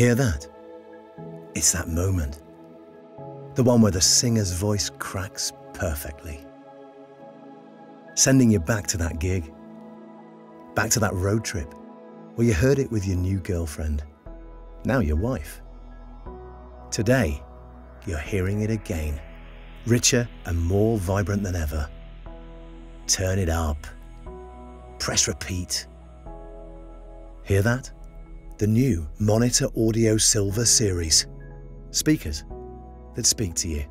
Hear that? It's that moment. The one where the singer's voice cracks perfectly. Sending you back to that gig, back to that road trip where you heard it with your new girlfriend, now your wife. Today, you're hearing it again, richer and more vibrant than ever. Turn it up. Press repeat. Hear that? The new Monitor Audio Silver series. Speakers that speak to you.